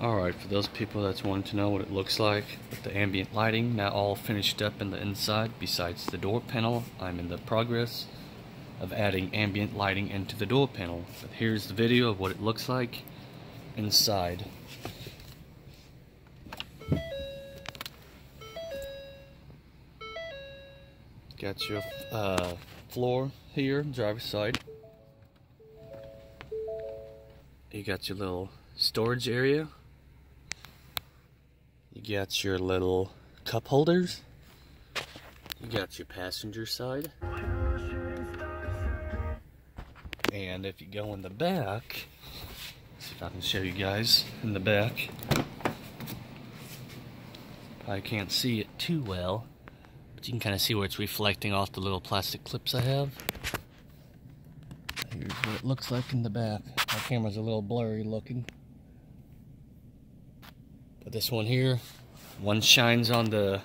Alright, for those people that's wanting to know what it looks like with the ambient lighting, now all finished up in the inside, besides the door panel, I'm in the progress of adding ambient lighting into the door panel. But here's the video of what it looks like inside. Got your uh, floor here, driver's side. You got your little storage area you got your little cup holders. You got your passenger side. And if you go in the back, see if I can show you guys in the back. I can't see it too well, but you can kind of see where it's reflecting off the little plastic clips I have. Here's what it looks like in the back. My camera's a little blurry looking. But this one here, one shines on the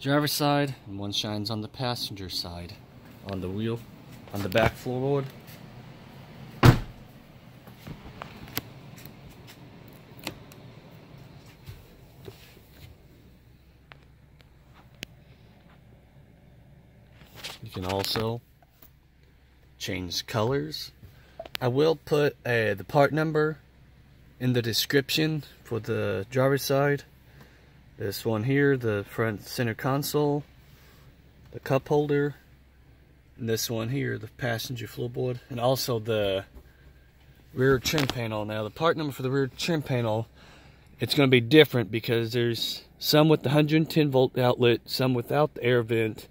driver's side and one shines on the passenger side on the wheel, on the back floorboard. You can also change colors. I will put uh, the part number in the description for the driver's side. This one here, the front center console, the cup holder, and this one here, the passenger floorboard, and also the rear trim panel. Now the part number for the rear trim panel, it's going to be different because there's some with the 110 volt outlet, some without the air vent,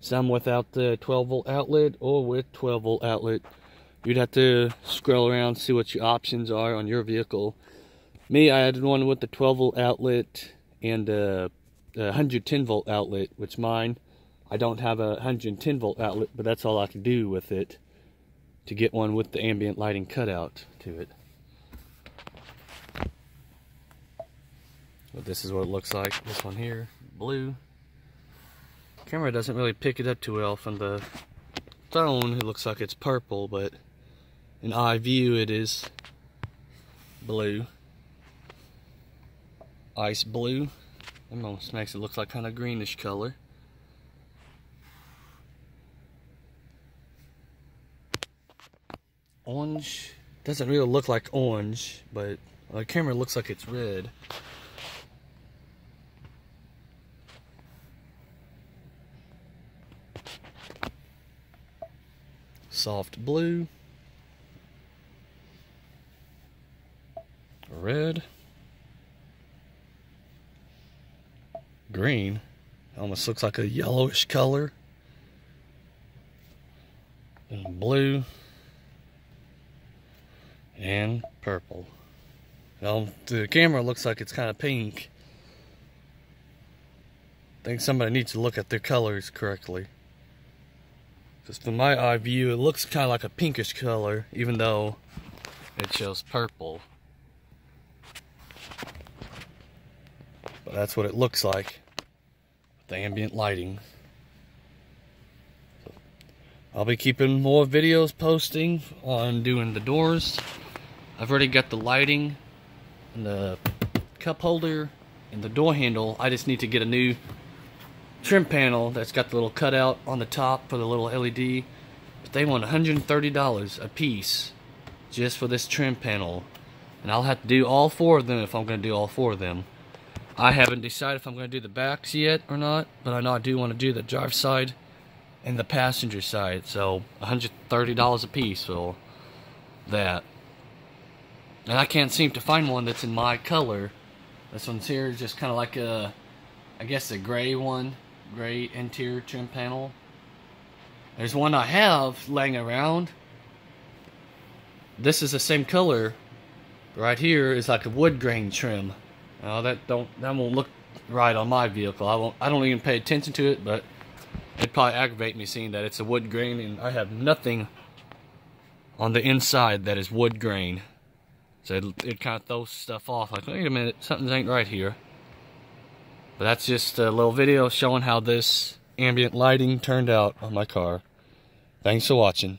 some without the 12 volt outlet, or with 12 volt outlet. You'd have to scroll around, see what your options are on your vehicle. Me, I had one with the 12 volt outlet and a, a 110 volt outlet, which mine, I don't have a 110 volt outlet, but that's all I can do with it to get one with the ambient lighting cutout to it. But this is what it looks like. This one here, blue. Camera doesn't really pick it up too well from the phone. It looks like it's purple, but in eye view it is blue. Ice blue. Almost makes it look like kind of greenish color. Orange. Doesn't really look like orange, but the camera looks like it's red. Soft blue. Red, green, almost looks like a yellowish color, and blue, and purple. Now, the camera looks like it's kind of pink. I think somebody needs to look at their colors correctly. Just from my eye view, it looks kind of like a pinkish color, even though it shows purple. That's what it looks like with the ambient lighting. I'll be keeping more videos posting on doing the doors. I've already got the lighting and the cup holder and the door handle. I just need to get a new trim panel that's got the little cutout on the top for the little LED. But they want $130 a piece just for this trim panel. And I'll have to do all four of them if I'm going to do all four of them. I haven't decided if I'm going to do the backs yet or not, but I know I do want to do the drive side and the passenger side. So $130 a piece for that. And I can't seem to find one that's in my color. This one's here is just kind of like a, I guess a gray one, gray interior trim panel. There's one I have laying around. This is the same color. Right here is like a wood grain trim. Uh, that don't that won't look right on my vehicle. I won't. I don't even pay attention to it, but it'd probably aggravate me seeing that it's a wood grain and I have nothing on the inside that is wood grain. So it, it kind of throws stuff off. Like, wait a minute, something ain't right here. But that's just a little video showing how this ambient lighting turned out on my car. Thanks for watching.